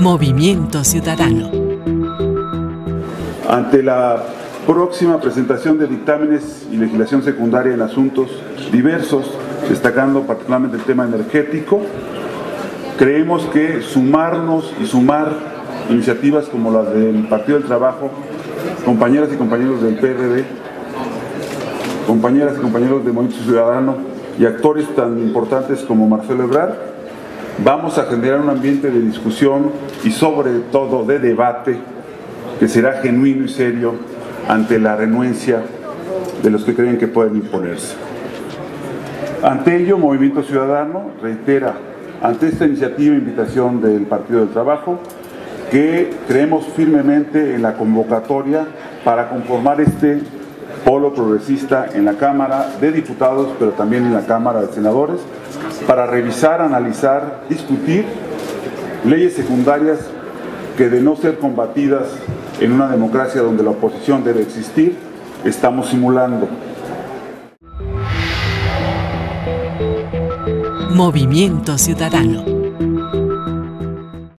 Movimiento Ciudadano. Ante la próxima presentación de dictámenes y legislación secundaria en asuntos diversos, destacando particularmente el tema energético, creemos que sumarnos y sumar iniciativas como las del Partido del Trabajo, compañeras y compañeros del PRD, compañeras y compañeros del Movimiento Ciudadano y actores tan importantes como Marcelo Ebrard, vamos a generar un ambiente de discusión y sobre todo de debate que será genuino y serio ante la renuencia de los que creen que pueden imponerse. Ante ello, Movimiento Ciudadano reitera ante esta iniciativa e invitación del Partido del Trabajo que creemos firmemente en la convocatoria para conformar este polo progresista en la Cámara de Diputados, pero también en la Cámara de Senadores, para revisar, analizar, discutir leyes secundarias que de no ser combatidas en una democracia donde la oposición debe existir, estamos simulando. Movimiento Ciudadano.